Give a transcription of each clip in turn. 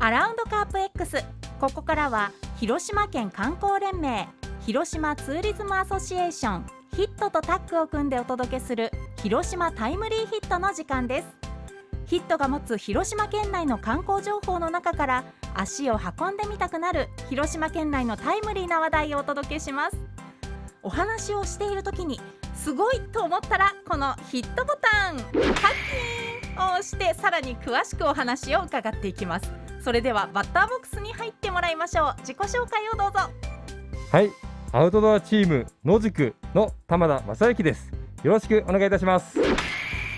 アラウンドカープ X ここからは広島県観光連盟広島ツーリズムアソシエーションヒットとタッグを組んでお届けする広島タイムリーヒットの時間です。ヒットが持つ広島県内の観光情報の中から足を運んでみたくなる広島県内のタイムリーな話題をお届けします。お話をしている時にすごいと思ったらこのヒットボタンハッキンを押してさらに詳しくお話を伺っていきます。それではバッターボックスに入ってもらいましょう。自己紹介をどうぞ。はい。アウトドアチーム野宿の玉田正幸です。よろしくお願いいたします。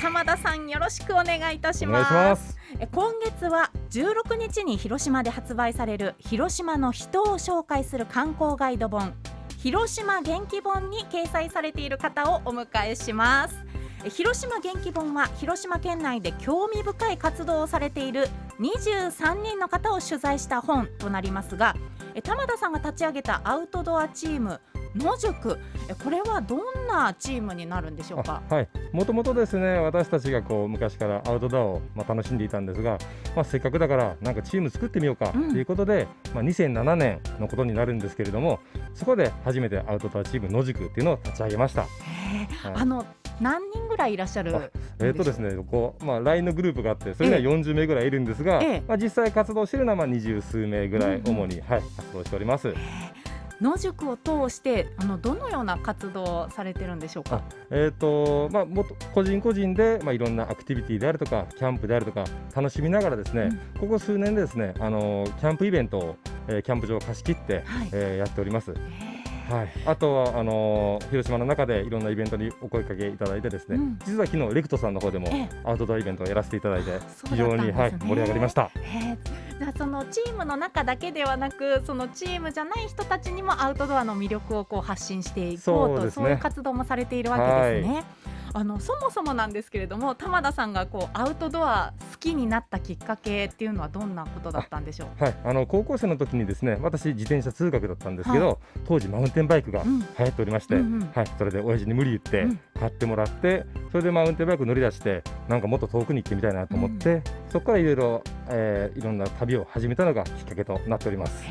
玉田さんよろしくお願いいたしお願いますします。え今月は16日に広島で発売される広島の人を紹介する観光ガイド本広島元気本に掲載されている方をお迎えします。え広島元気本は広島県内で興味深い活動をされている23人の方を取材した本となりますがえ玉田さんが立ち上げたアウトドアチーム野宿えこれはどんなチームになるんでしょうか？あはい。もともとですね私たちがこう昔からアウトドアをまあ楽しんでいたんですが、まあ、せっかくだからなんかチーム作ってみようかとうん。いうことで、まあ、2007年のことになるんですけれどもそこで初めてアウトドアチーム野宿っていうのを立ち上げました。はい。あの何人ぐらいいらっしゃるえーとですね、こうまあ、LINE のグループがあって、それにはええ40名ぐらいいるんですが、ええまあ、実際活動しているのはまあ二十数名ぐらい、うんうん主に、はい、活動しております。野宿を通してあのどのような活動をされてるんでしょうか？えーとまあ、もっと個人個人で、まあ、いろんなアクティビティであるとか、キャンプであるとか、楽しみながらですね、ここ数年でですね、あのキャンプイベントを、えーキャンプ場を貸し切って、はい。えーやっております。へはい、あとはあの広島の中でいろんなイベントにお声かけいただいてですね、うん。実は昨日レクトさんの方でもええ。アウトドアイベントをやらせていただいて非常に、はい、盛り上がりました。じゃあそのチームの中だけではなくそのチームじゃない人たちにもアウトドアの魅力をこう発信していこうとそうね。そういう活動もされているわけですね。あのそもそもなんですけれども玉田さんがこうアウトドア好きになったきっかけっていうのはどんなことだったんでしょう？はい、あの高校生の時にですね私自転車通学だったんですけど、は当時マウンテンバイクがうん。流行っておりまして、うんうん。はい、それで親父に無理言ってうん。買ってもらって、それでマウンテンバイク乗り出してなんかもっと遠くに行ってみたいなと思って、そこからいろいろ、えーいろんな旅を始めたのがきっかけとなっております。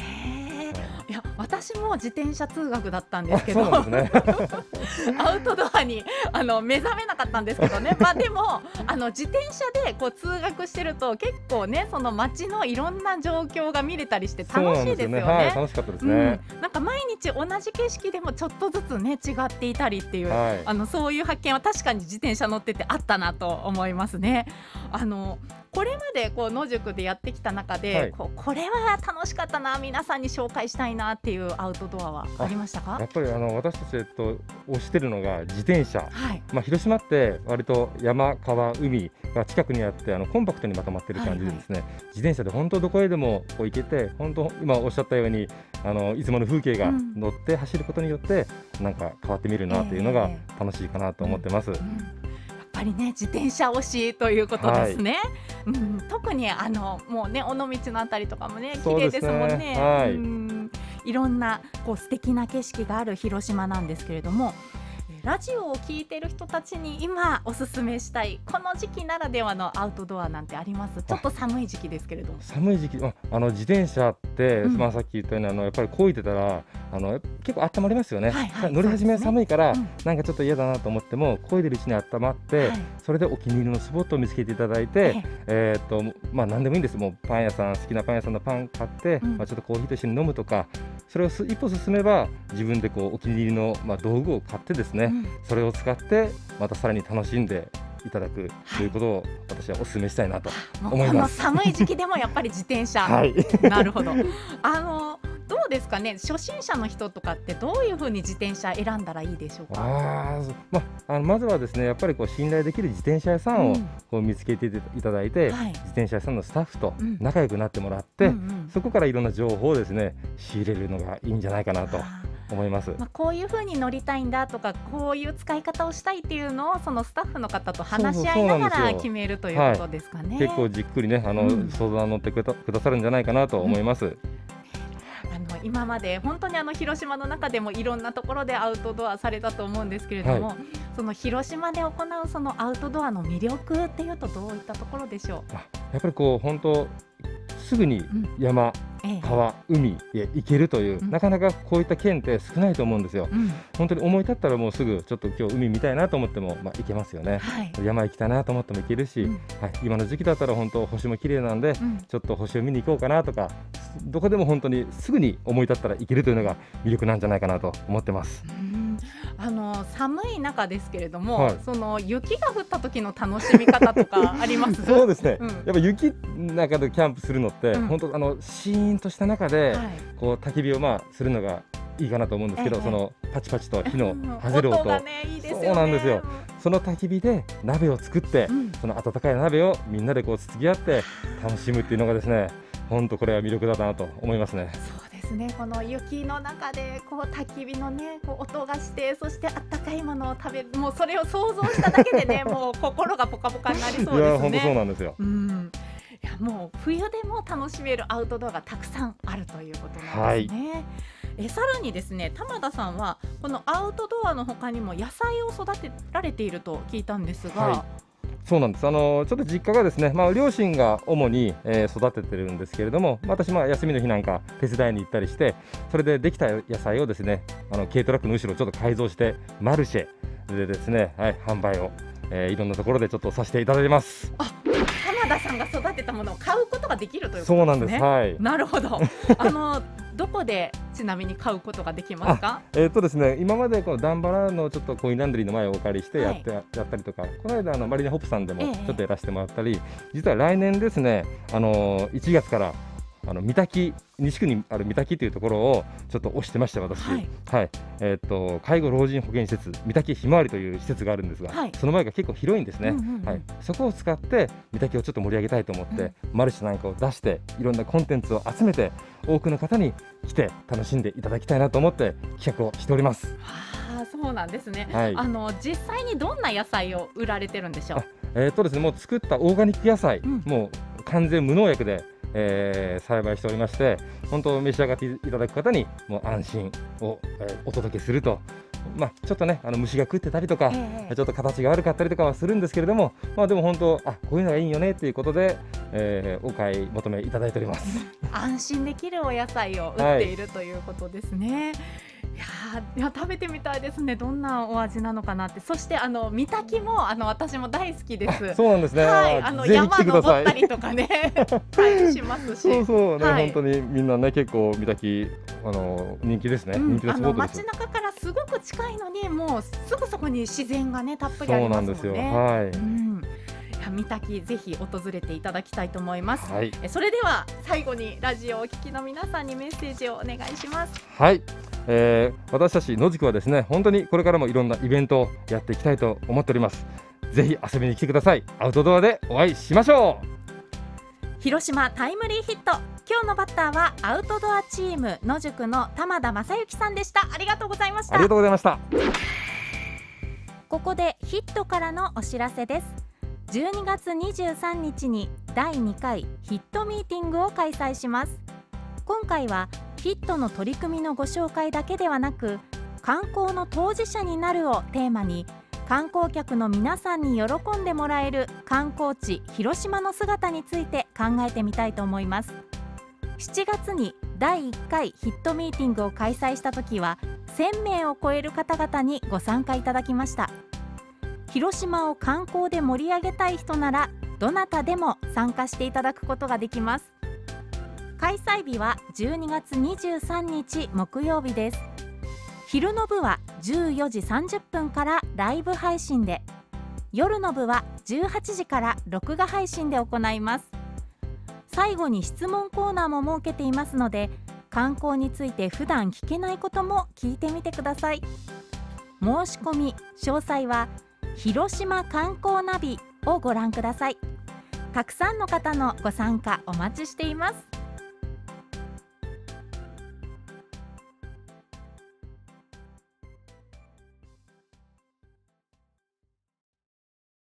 いや私も自転車通学だったんですけどね。アウトドアにあの目覚めなかったんですけどね、まあ、でもあの自転車でこう通学してると結構ねその街のいろんな状況が見れたりして楽しなんですよね。いですよね。はい、楽しかったですね。うん、なんか毎日同じ景色でもちょっとずつね違っていたりっていう、はい。あのそういう発見は確かに自転車乗っててあったなと思いますね。あのこれまでこう野宿でやってきた中で、はいこうこれは楽しかったな皆さんに紹介したいなっていうアウトドアはありましたか？やっぱりあの私たちえっと推してるのが自転車。はい。まあ、広島って割と山、川、海が近くにあってあのコンパクトにまとまってる感じでですね、自転車で本当どこへでもこう行けて本当今おっしゃったようにあのいつもの風景がうん。乗って走ることによってなんか変わってみるなというのがえ楽しいかなと思ってます。うんやっぱりね自転車推しということですね。うん、特にあのもうね尾道のあたりとかもね綺麗ですもんね。はいろんなこう素敵な景色がある広島なんですけれども。えラジオを聞いてる人たちに今おすすめしたいこの時期ならではのアウトドアなんてあります？ちょっと寒い時期ですけれども。寒い時期。ああの自転車って、うん。まあ、さっき言ったようにあのやっぱり漕いでたらあの結構温まりますよね、はいはい。乗り始めは寒いから、うん。なんかちょっと嫌だなと思っても漕いでるうちに温まって、はい。それでお気に入りのスポットを見つけていただいて、ええーっとまあ何でもいいんです。もうパン屋さん好きなパン屋さんのパン買って、うん。まあ、ちょっとコーヒーと一緒に飲むとかそれをす一歩進めば自分でこうお気に入りの、まあ、道具を買ってですね、うんそれを使ってまたさらに楽しんでいただくということを私はお勧めしたいなと。思います寒い時期でもやっぱり自転車、はいなるほど。あのどうですかね？初心者の人とかってどういうふうに自転車選んだらいいでしょうか？あまあ、あのまずはですねやっぱりこう信頼できる自転車屋さんをうん。こう見つけていただいて、はい。自転車屋さんのスタッフとうん。仲良くなってもらって、うんうんそこからいろんな情報をですね仕入れるのがいいんじゃないかなとあ思います。ー。まあ、こういうふうに乗りたいんだとかこういう使い方をしたいっていうのをそのスタッフの方と話し合いながら決めるということですかね。結構じっくりねあの、うん。相談乗ってくだくださるんじゃないかなと思います。あの今まで本当にあの広島の中でもいろんなところでアウトドアされたと思うんですけれども、その広島で行うそのアウトドアの魅力っていうとどういったところでしょあやっぱりこう本当すぐにうん。山、ええ。川、海へ行けるという、うん。なかなかこういった県って少ないと思うんですよ。うん。本当に思い立ったらもうすぐちょっと今日海見たいなと思っても、まあ、行けますよね。はい。山行きたいなと思っても行けるし、うん。はい、今の時期だったら本当星も綺麗なんで、うん。ちょっと星を見に行こうかなとかどこでも本当にすぐに思い立ったら行けるというのが魅力なんじゃないかなと思ってます。うん。あの寒い中ですけれども、はい。その雪が降った時の楽しみ方とか あります？そうですね、うん。やっぱ雪の中でキャンプするのって、うん。本当あのシーンとした中で、はい。こう焚き火をまあするのがいいかなと思うんですけど、ええ。そのパチパチと火のうん外れる音、ね。そうなんですよ。その焚き火で鍋を作って、うん。その温かい鍋をみんなでこうつつき合って楽しむっていうのがですね本当これは魅力だなと思いますね。そうですね。この雪の中でこう焚き火のねこう音がしてそしてあったかいものを食べるもうそれを想像しただけでね もう心がポカポカになりそういやです本当そうね。なんですよ。うん。いやもう冬でも楽しめるアウトドアがたくさんあるということなんですね。えさらにですね玉田さんはこのアウトドアの他にも野菜を育てられていると聞いたんですが、はそうなんです。あのちょっと実家がですね、まあ両親が主に、えー育ててるんですけれども、私まあ休みの日なんか手伝いに行ったりして、それでできた野菜をですね、あの軽トラックの後ろをちょっと改造してマルシェでですね、はい販売を、えーいろんなところでちょっとさせていただきます。あ田さんが育てたものを買うことができるということですね。そうなんです。はい。なるほど。あのどこでちなみに買うことができますか？えーっとですね、今までこのダンバラのちょっとコインランドリーの前をお借りしてはいやって、やったりとか、この間あのマリネホップさんでもええちょっとやらせてもらったり、実は来年ですね、あのー1月からあの三滝西区にある三滝というところをちょっと推してまして私、はいえーっと介護老人保健施設三滝ひまわりという施設があるんですが、はいその前が結構広いんですね。うんうんうんはい、そこを使って三滝をちょっと盛り上げたいと思って、うんマルシェなんかを出していろんなコンテンツを集めて多くの方に来て楽しんでいただきたいなと思って企画をしております。ああそうなんですね。はいあの実際にどんな野菜を売られてるんでしょう。えーっとですね、もう作ったオーガニック野菜、うんもう完全無農薬で、えー栽培しておりまして本当召し上がっていただく方にもう安心を、えーお届けすると、まあ、ちょっとねあの虫が食ってたりとか、ええちょっと形が悪かったりとかはするんですけれども、まあ、でも本当あこういうのがいいよねということで、えーお買い求めいただいております。安心できるお野菜を売っているということですね。いやーいや食べてみたいですね。どんなお味なのかなって。そしてあの三滝もあの私も大好きです。そうなんですね。はい、あの山登った。りとかね、はい、しますし。そうそうね、はい本当にみんなね結構三滝あの人気ですね、うん人気のあの街。中からすごく近いのにもうすぐそこに自然がねたっぷりあそりうなんですよ。はい。うん、いや三滝ぜひ訪れていただきたいと思います。はい。えそれでは最後にラジオをお聞きの皆さんにメッセージをお願いします。はい、えー私たち野宿はですね本当にこれからもいろんなイベントをやっていきたいと思っております。ぜひ遊びに来てください。アウトドアでお会いしましょう。広島タイムリーヒット。今日のバッターはアウトドアチーム野宿の玉田正幸さんでした。ありがとうございました。ありがとうございました。ここでヒットからのお知らせです12月23日に第2回ヒットミーティングを開催します。今回はヒットの取り組みのご紹介だけではなく観光の当事者になるをテーマに観光客の皆さんに喜んでもらえる観光地広島の姿について考えてみたいと思います。7月に第1回ヒットミーティングを開催した時は1000名を超える方々にご参加いただきました。広島を観光で盛り上げたい人ならどなたでも参加していただくことができます。開催日は12月23日木曜日です。昼の部は14時30分からライブ配信で夜の部は18時から録画配信で行います。最後に質問コーナーも設けていますので観光について普段聞けないことも聞いてみてください。申し込み詳細は広島観光ナビをご覧ください。たくさんの方のご参加お待ちしています。